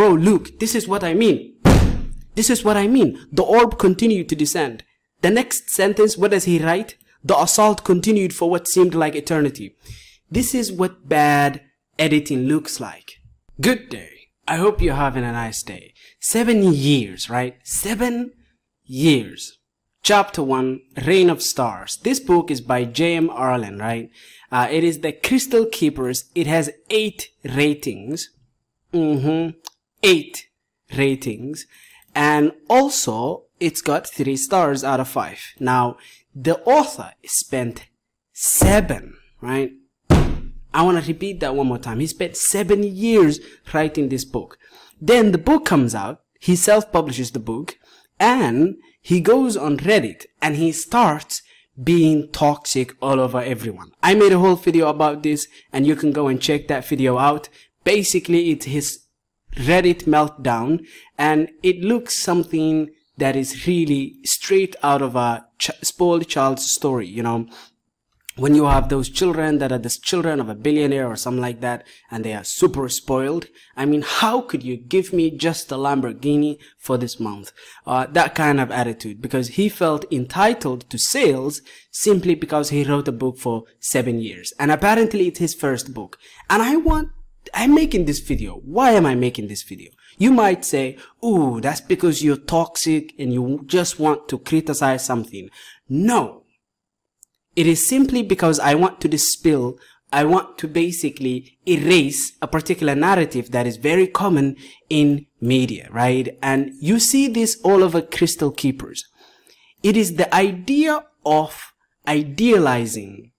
Bro, look, this is what I mean. This is what I mean. The orb continued to descend. The next sentence, what does he write? The assault continued for what seemed like eternity. This is what bad editing looks like. Good day. I hope you're having a nice day. Seven years, right? Seven years. Chapter 1, Rain of Stars. This book is by J.M. Arlen, right? Uh, it is the Crystal Keepers. It has eight ratings. Mm-hmm. Eight ratings. And also, it's got three stars out of five. Now, the author spent seven, right? I want to repeat that one more time. He spent seven years writing this book. Then the book comes out. He self-publishes the book and he goes on Reddit and he starts being toxic all over everyone. I made a whole video about this and you can go and check that video out. Basically, it's his Reddit meltdown and it looks something that is really straight out of a ch spoiled child's story, you know. When you have those children that are the children of a billionaire or something like that, and they are super spoiled, I mean, how could you give me just a Lamborghini for this month? Uh, that kind of attitude, because he felt entitled to sales simply because he wrote a book for seven years. And apparently it's his first book. And I want I'm making this video. Why am I making this video? You might say, ooh, that's because you're toxic and you just want to criticize something. No. It is simply because I want to dispel, I want to basically erase a particular narrative that is very common in media, right? And you see this all over Crystal Keepers. It is the idea of idealizing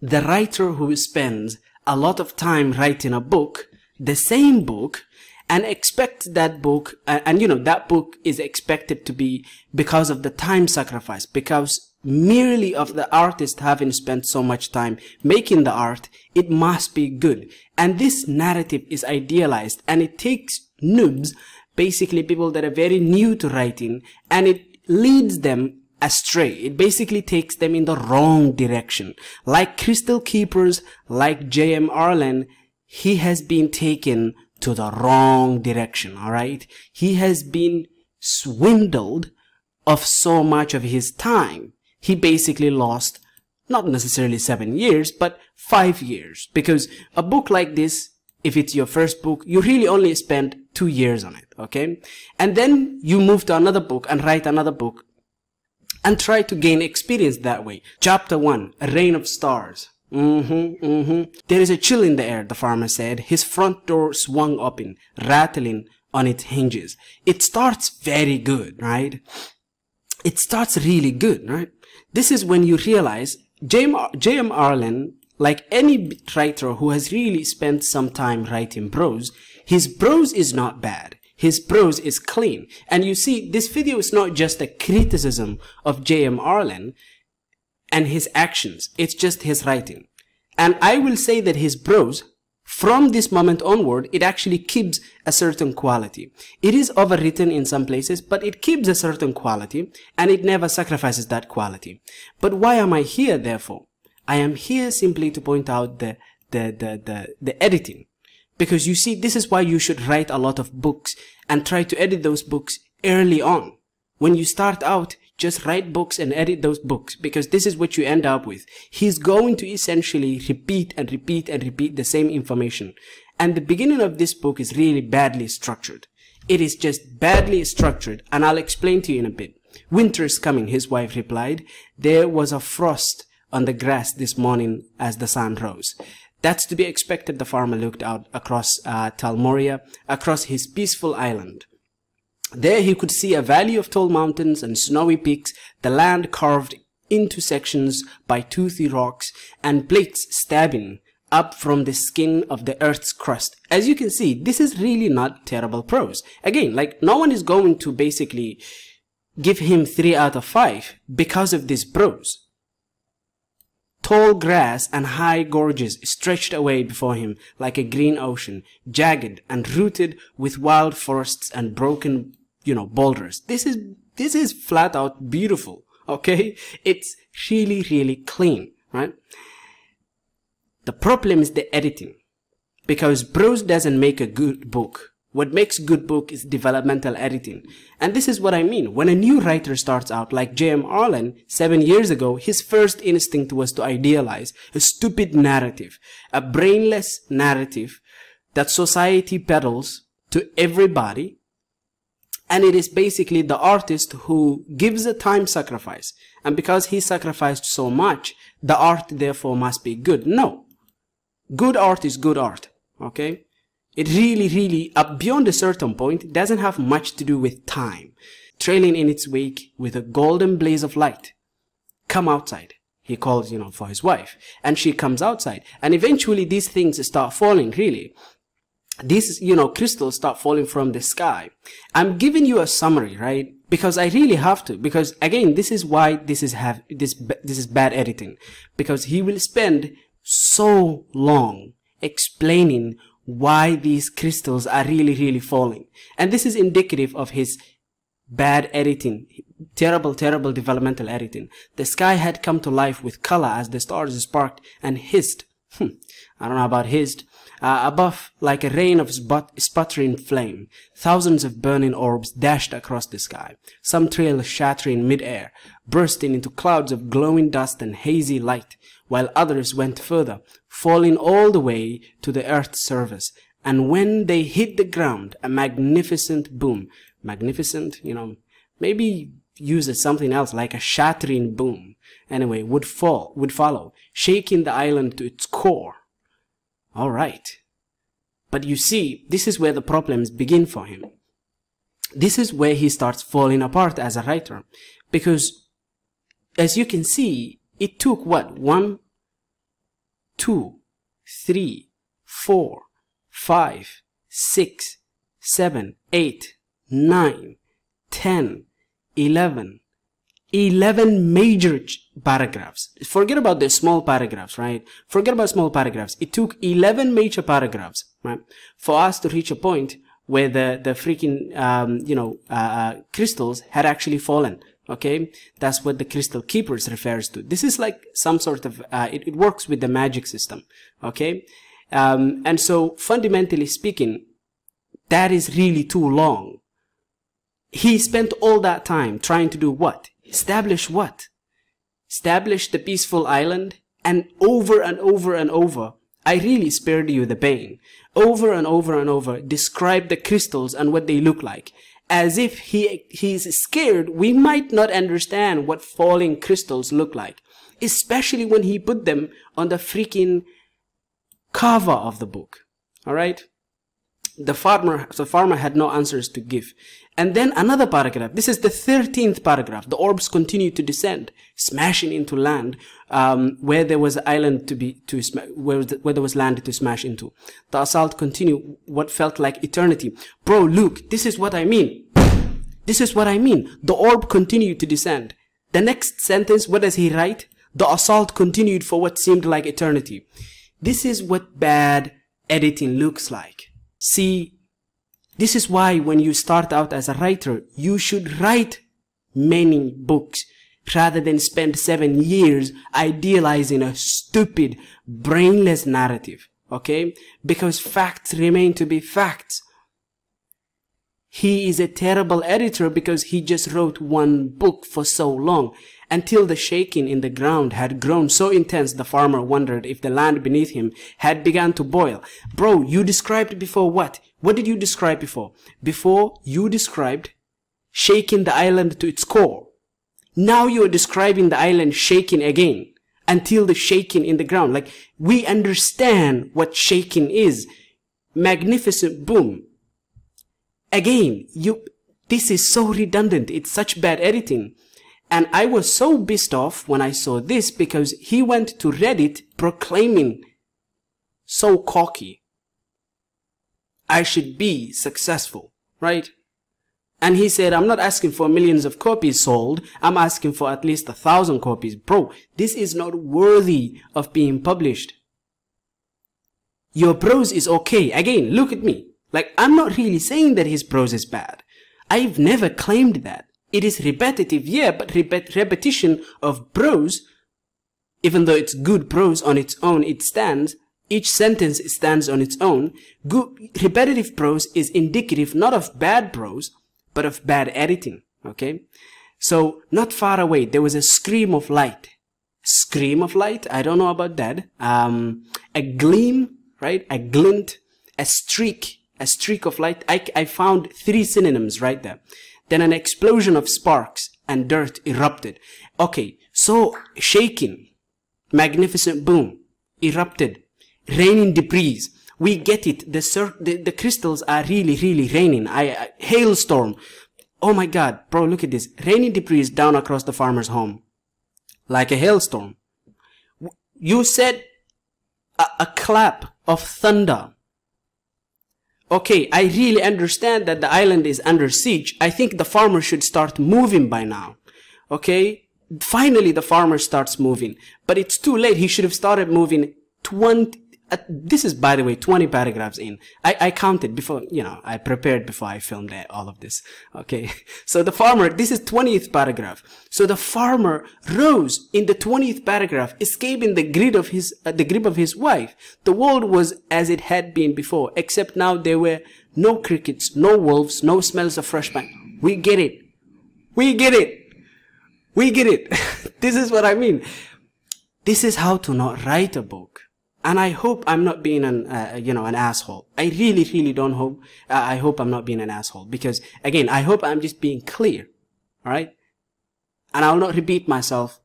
the writer who spends a lot of time writing a book, the same book, and expect that book, and, and you know, that book is expected to be because of the time sacrifice, because merely of the artist having spent so much time making the art, it must be good. And this narrative is idealized and it takes noobs, basically people that are very new to writing, and it leads them astray. It basically takes them in the wrong direction. Like Crystal Keepers, like J.M. Arlen, he has been taken to the wrong direction, alright? He has been swindled of so much of his time. He basically lost not necessarily seven years, but five years. Because a book like this, if it's your first book, you really only spend two years on it, okay? And then you move to another book and write another book and try to gain experience that way. Chapter 1, A Rain of Stars. Mm-hmm, mm-hmm. There is a chill in the air, the farmer said. His front door swung open, rattling on its hinges. It starts very good, right? It starts really good, right? This is when you realize J.M. Arlen, like any writer who has really spent some time writing prose, his prose is not bad. His prose is clean. And you see, this video is not just a criticism of J.M. Arlen and his actions. It's just his writing. And I will say that his prose, from this moment onward, it actually keeps a certain quality. It is overwritten in some places, but it keeps a certain quality and it never sacrifices that quality. But why am I here, therefore? I am here simply to point out the, the, the, the, the editing. Because you see, this is why you should write a lot of books and try to edit those books early on. When you start out, just write books and edit those books because this is what you end up with. He's going to essentially repeat and repeat and repeat the same information. And the beginning of this book is really badly structured. It is just badly structured and I'll explain to you in a bit. Winter's coming, his wife replied. There was a frost on the grass this morning as the sun rose. That's to be expected, the farmer looked out across uh, Talmoria, across his peaceful island. There he could see a valley of tall mountains and snowy peaks, the land carved into sections by toothy rocks and blades stabbing up from the skin of the earth's crust. As you can see, this is really not terrible prose. Again, like no one is going to basically give him 3 out of 5 because of this prose. Tall grass and high gorges stretched away before him like a green ocean, jagged and rooted with wild forests and broken, you know, boulders. This is, this is flat out beautiful. Okay. It's really, really clean, right? The problem is the editing because prose doesn't make a good book. What makes good book is developmental editing. And this is what I mean. When a new writer starts out, like J.M. Arlen, seven years ago, his first instinct was to idealize a stupid narrative, a brainless narrative that society peddles to everybody. And it is basically the artist who gives a time sacrifice. And because he sacrificed so much, the art therefore must be good. No. Good art is good art. Okay? It really, really, up beyond a certain point, doesn't have much to do with time. Trailing in its wake with a golden blaze of light. Come outside. He calls, you know, for his wife. And she comes outside. And eventually these things start falling, really. These, you know, crystals start falling from the sky. I'm giving you a summary, right? Because I really have to. Because again, this is why this is have, this, this is bad editing. Because he will spend so long explaining why these crystals are really, really falling. And this is indicative of his bad editing, terrible, terrible developmental editing. The sky had come to life with color as the stars sparked and hissed. Hmm. I don't know about hissed. Uh, above, like a rain of sputtering flame, thousands of burning orbs dashed across the sky, some trail shattering mid-air, bursting into clouds of glowing dust and hazy light, while others went further, falling all the way to the earth's surface. And when they hit the ground, a magnificent boom, magnificent, you know, maybe use something else like a shattering boom, anyway, would fall, would follow, shaking the island to its core. All right. But you see, this is where the problems begin for him. This is where he starts falling apart as a writer. Because, as you can see, it took what? One, two, three, four, five, six, seven, eight, nine, ten, eleven, 11 major paragraphs. Forget about the small paragraphs, right? Forget about small paragraphs. It took 11 major paragraphs, right? For us to reach a point where the, the freaking, um, you know, uh, uh, crystals had actually fallen. Okay. That's what the crystal keepers refers to. This is like some sort of, uh, it, it works with the magic system. Okay. Um, and so fundamentally speaking, that is really too long. He spent all that time trying to do what? Establish what? Establish the peaceful island and over and over and over, I really spared you the pain. Over and over and over, describe the crystals and what they look like. As if he, he's scared we might not understand what falling crystals look like. Especially when he put them on the freaking cover of the book. Alright? The farmer, the farmer had no answers to give. And then another paragraph. This is the 13th paragraph. The orbs continued to descend, smashing into land, um, where there was island to be, to, where, where there was land to smash into. The assault continued what felt like eternity. Bro, look this is what I mean. This is what I mean. The orb continued to descend. The next sentence, what does he write? The assault continued for what seemed like eternity. This is what bad editing looks like. See, this is why when you start out as a writer, you should write many books rather than spend seven years idealizing a stupid, brainless narrative. Okay? Because facts remain to be facts. He is a terrible editor because he just wrote one book for so long until the shaking in the ground had grown so intense the farmer wondered if the land beneath him had begun to boil. Bro, you described before what? What did you describe before? Before you described shaking the island to its core. Now you're describing the island shaking again until the shaking in the ground. Like we understand what shaking is. Magnificent boom. Again, you, this is so redundant. It's such bad editing. And I was so pissed off when I saw this because he went to Reddit proclaiming so cocky. I should be successful, right? And he said, I'm not asking for millions of copies sold. I'm asking for at least a thousand copies. Bro, this is not worthy of being published. Your prose is okay. Again, look at me. Like, I'm not really saying that his prose is bad. I've never claimed that. It is repetitive, yeah, but repet repetition of prose, even though it's good prose on its own, it stands, Each sentence stands on its own. Good, repetitive prose is indicative not of bad prose, but of bad editing. Okay? So, not far away, there was a scream of light. Scream of light? I don't know about that. Um, a gleam, right? A glint, a streak, a streak of light. I, I found three synonyms right there. Then an explosion of sparks and dirt erupted. Okay, so shaking, magnificent boom, erupted, raining debris. We get it. The, the, the crystals are really, really raining. I, I, hailstorm. Oh my God, bro, look at this. Raining debris down across the farmer's home. Like a hailstorm. You said a, a clap of thunder. Okay, I really understand that the island is under siege. I think the farmer should start moving by now. Okay? Finally, the farmer starts moving. But it's too late. He should have started moving 20, uh, this is, by the way, 20 paragraphs in. I, I counted before, you know, I prepared before I filmed all of this. Okay. So the farmer, this is 20th paragraph. So the farmer rose in the 20th paragraph, escaping the grip of his, uh, the grip of his wife. The world was as it had been before, except now there were no crickets, no wolves, no smells of fresh pine. We get it. We get it. We get it. this is what I mean. This is how to not write a book. And I hope I'm not being an, uh, you know, an asshole. I really, really don't hope, uh, I hope I'm not being an asshole because again, I hope I'm just being clear. Alright? And I'll not repeat myself.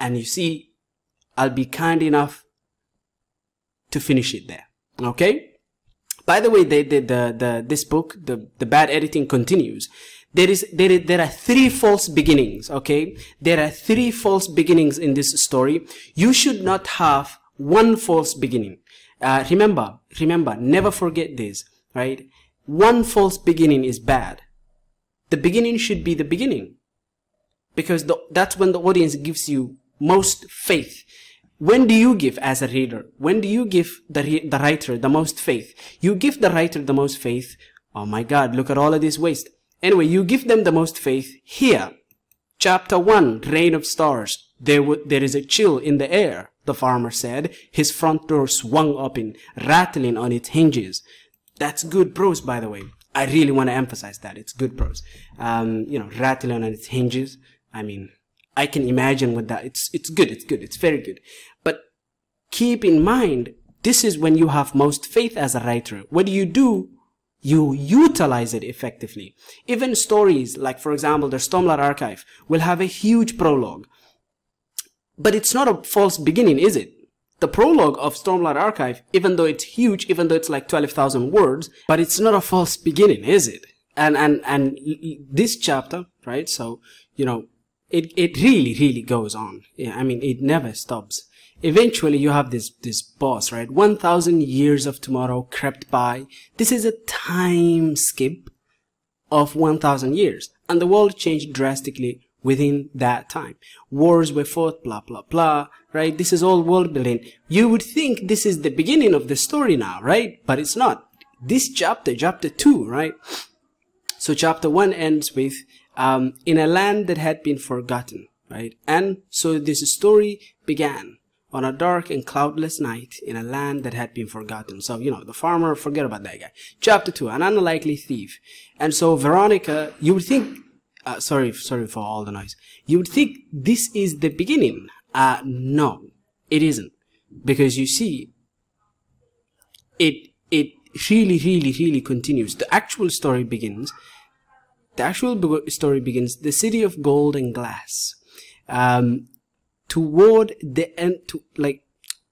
And you see, I'll be kind enough to finish it there. Okay? By the way, the, the, the, the, this book, the, the bad editing continues. There is, there is, there are three false beginnings, okay? There are three false beginnings in this story. You should not have one false beginning. Uh, remember, remember, never forget this, right? One false beginning is bad. The beginning should be the beginning. Because the, that's when the audience gives you most faith. When do you give as a reader? When do you give the, the writer the most faith? You give the writer the most faith. Oh my God, look at all of this waste. Anyway, you give them the most faith here. Chapter 1, Rain of Stars. There, there is a chill in the air the farmer said. His front door swung open, rattling on its hinges. That's good prose, by the way. I really want to emphasize that. It's good prose. Um, you know, rattling on its hinges. I mean, I can imagine what that. It's, it's good. It's good. It's very good. But keep in mind, this is when you have most faith as a writer. What do you do? You utilize it effectively. Even stories, like for example, the Stormlight Archive, will have a huge prologue but it's not a false beginning, is it? The prologue of Stormlight Archive, even though it's huge, even though it's like 12,000 words, but it's not a false beginning, is it? And, and, and this chapter, right? So, you know, it, it really, really goes on. Yeah, I mean, it never stops. Eventually you have this, this boss, right? 1000 years of tomorrow crept by. This is a time skip of 1000 years. And the world changed drastically within that time. Wars were fought, blah, blah, blah, right? This is all world building. You would think this is the beginning of the story now, right? But it's not. This chapter, chapter 2, right? So chapter 1 ends with, um, in a land that had been forgotten, right? And so this story began on a dark and cloudless night in a land that had been forgotten. So, you know, the farmer, forget about that guy. Chapter 2, an unlikely thief. And so Veronica, you would think uh, sorry, sorry for all the noise. You would think this is the beginning. Uh, no, it isn't. Because you see, it, it really, really, really continues. The actual story begins, the actual story begins, the city of gold and glass. Um, toward the end, to, like,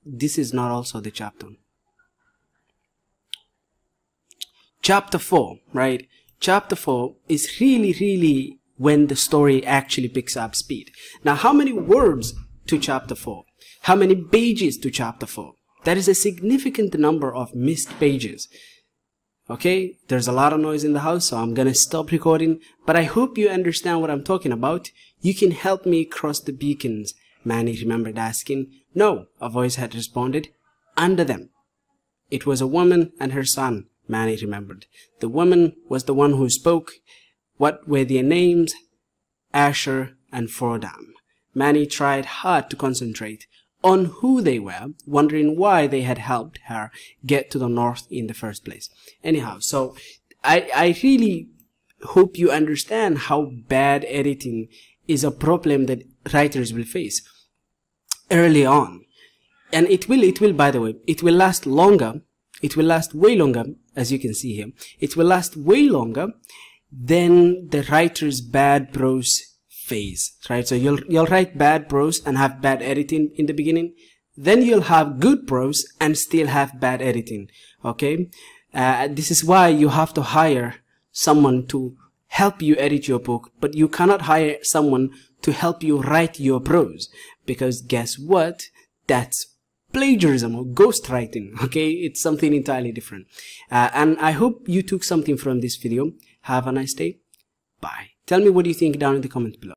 this is not also the chapter. Chapter 4, right? Chapter 4 is really, really when the story actually picks up speed. Now, how many words to chapter 4? How many pages to chapter 4? That is a significant number of missed pages. Okay, there's a lot of noise in the house, so I'm gonna stop recording, but I hope you understand what I'm talking about. You can help me cross the beacons, Manny remembered asking. No, a voice had responded. Under them. It was a woman and her son, Manny remembered. The woman was the one who spoke, what were their names? Asher and Fordham. Manny tried hard to concentrate. on who they were, wondering why they had helped her get to the north in the first place. Anyhow, so I, I really hope you understand how bad editing is a problem that writers will face early on. And it will, it will, by the way, it will last longer. It will last way longer, as you can see here. It will last way longer than the writer's bad prose phase, right? So you'll, you'll write bad prose and have bad editing in the beginning. Then you'll have good prose and still have bad editing. Okay. Uh, this is why you have to hire someone to help you edit your book, but you cannot hire someone to help you write your prose because guess what? That's plagiarism or ghostwriting. Okay. It's something entirely different. Uh, and I hope you took something from this video. Have a nice day. Bye. Tell me what do you think down in the comments below.